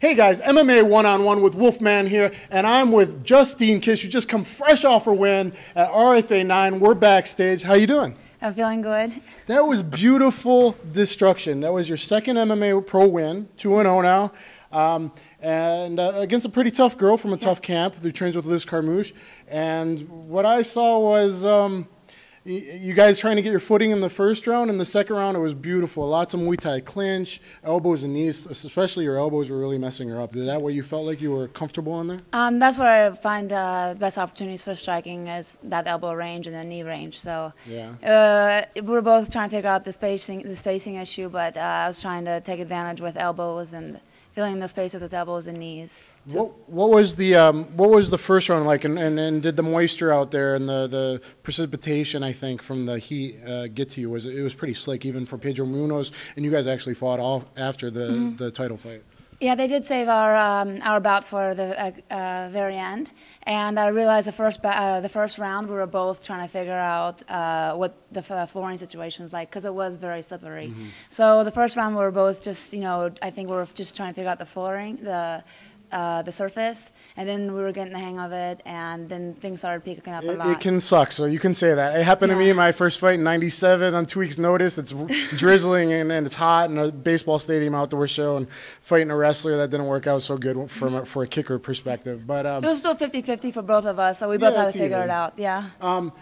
Hey guys, MMA one on one with Wolfman here, and I'm with Justine Kish, who just come fresh off her win at RFA 9. We're backstage. How you doing? I'm feeling good. That was beautiful destruction. That was your second MMA pro win, 2 0 now. Um, and uh, against a pretty tough girl from a yeah. tough camp who trains with Liz Carmouche. And what I saw was. Um, you guys trying to get your footing in the first round. In the second round, it was beautiful. Lots of Muay Thai clinch, elbows and knees, especially your elbows were really messing her up. Is that what you felt like you were comfortable in there? Um, that's where I find uh, best opportunities for striking is that elbow range and the knee range. So yeah. Uh, we were both trying to figure out the spacing, the spacing issue, but uh, I was trying to take advantage with elbows and filling the space with the elbows and knees. What, what was the um, what was the first round like, and, and, and did the moisture out there and the, the precipitation I think from the heat uh, get to you? Was it, was pretty slick even for Pedro Munhoz, and you guys actually fought all after the, mm-hmm. the title fight. Yeah, they did save our um, our bout for the uh, uh, very end, and I realized the first uh, the first round we were both trying to figure out uh, what the flooring situation was like because it was very slippery. Mm-hmm. So the first round we were both just you know I think we were just trying to figure out the flooring the uh, the surface, and then we were getting the hang of it, and then things started picking up it, a lot. It can suck, so you can say that. It happened yeah. to me in my first fight in '97 on two weeks' notice. It's drizzling and, and it's hot and a baseball stadium outdoor show, and fighting a wrestler that didn't work out so good from a, for a kicker perspective. But um, it was still 50-50 for both of us, so we both yeah, had to figure even. it out. Yeah. Um,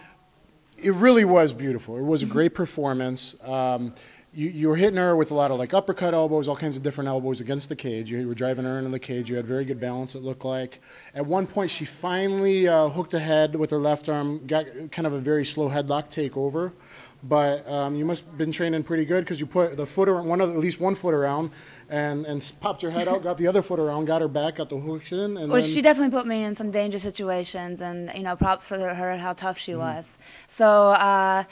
it really was beautiful. It was a great performance. Um, you, you were hitting her with a lot of like uppercut elbows, all kinds of different elbows against the cage. You were driving her into the cage. You had very good balance, it looked like. At one point, she finally uh, hooked ahead with her left arm, got kind of a very slow headlock takeover. But um, you must have been training pretty good because you put the foot around, one of, at least one foot around, and, and popped her head out, got the other foot around, got her back, got the hooks in. And well, she definitely put me in some dangerous situations, and you know, props for her how tough she mm-hmm. was. So. Uh,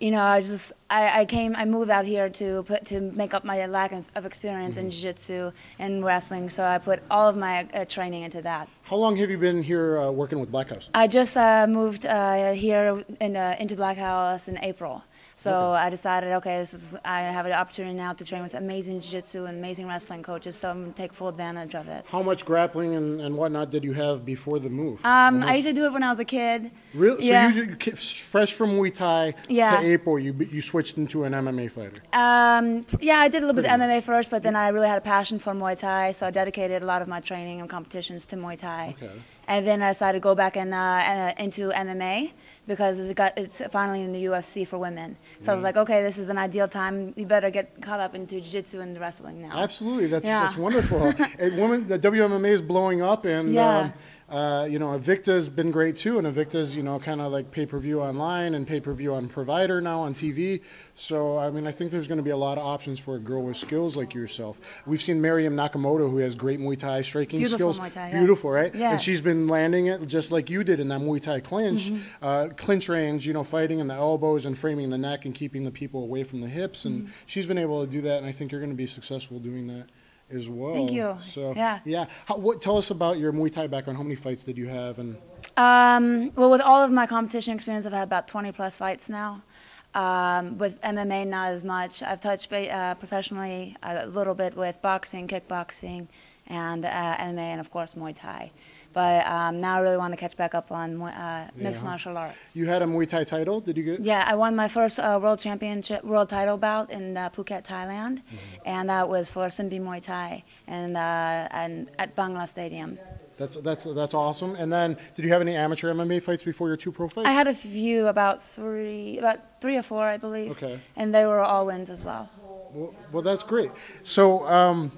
you know, I just I, I came I moved out here to put to make up my lack of, of experience mm-hmm. in jiu-jitsu and wrestling. So I put all of my uh, training into that. How long have you been here uh, working with Black House? I just uh, moved uh, here in, uh, into Black House in April. So okay. I decided, okay, this is I have an opportunity now to train with amazing jiu-jitsu and amazing wrestling coaches, so I'm going to take full advantage of it. How much grappling and, and whatnot did you have before the move? Um, I used to do it when I was a kid. Really? Yeah. So you, fresh from Muay Thai yeah. to April, you you switched into an MMA fighter. Um, yeah, I did a little bit of MMA first, but then I really had a passion for Muay Thai, so I dedicated a lot of my training and competitions to Muay Thai. Okay. And then I decided to go back and uh, into MMA because it got it's finally in the UFC for women. So I was like, okay, this is an ideal time. You better get caught up into jiu-jitsu and wrestling now. Absolutely, that's yeah. that's wonderful. women, the WMMA is blowing up, and yeah. Um, uh, you know, Invicta's been great too, and Invicta's you know, kind of like pay-per-view online and pay-per-view on provider now on TV. So, I mean, I think there's going to be a lot of options for a girl with skills like yourself. We've seen Miriam Nakamoto, who has great Muay Thai striking Beautiful skills. Muay Thai, Beautiful, yes. right? Yes. And she's been landing it just like you did in that Muay Thai clinch, mm-hmm. uh, clinch range, you know, fighting in the elbows and framing the neck and keeping the people away from the hips. And mm-hmm. she's been able to do that, and I think you're going to be successful doing that as well. Thank you. So yeah, yeah. How, what? Tell us about your Muay Thai background. How many fights did you have? And um, well, with all of my competition experience, I've had about 20 plus fights now. Um, with MMA, not as much. I've touched uh, professionally a little bit with boxing, kickboxing, and uh, MMA, and of course Muay Thai. But um, now I really want to catch back up on uh, mixed yeah. martial arts. You had a Muay Thai title. Did you get? Yeah, I won my first uh, world championship, world title bout in uh, Phuket, Thailand, mm -hmm. and that was for Sinbi Muay Thai and uh, and at Bangla Stadium. That's that's that's awesome. And then, did you have any amateur MMA fights before your two pro fights? I had a few, about three, about three or four, I believe. Okay. And they were all wins as well. Well, well that's great. So. Um,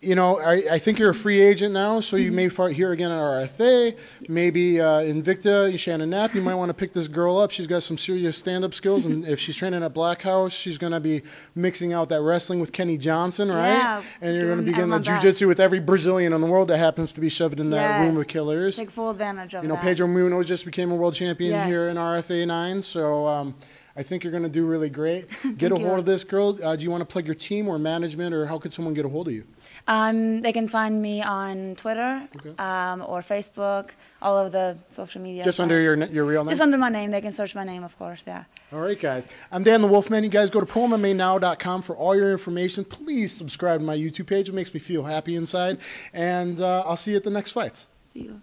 you know, I, I, think you're a free agent now, so you may fight here again at RFA. Maybe uh, Invicta, Shannon Knapp, you might want to pick this girl up. She's got some serious stand-up skills, and if she's training at Black House, she's going to be mixing out that wrestling with Kenny Johnson, right? Yeah, and you're going to be getting the jiu-jitsu with every Brazilian in the world that happens to be shoved in that yes. room of killers. Take full advantage of You know, that. Pedro Munhoz just became a world champion yes. here in RFA 9, so... Um, I think you're going to do really great. Get a hold you. of this girl. Uh, do you want to plug your team or management, or how could someone get a hold of you? Um, they can find me on Twitter okay. um, or Facebook, all of the social media. Just under your your real name. Just under my name. They can search my name, of course. Yeah. All right, guys. I'm Dan the Wolfman. You guys go to prommanow.com for all your information. Please subscribe to my YouTube page. It makes me feel happy inside. And uh, I'll see you at the next fights. See you.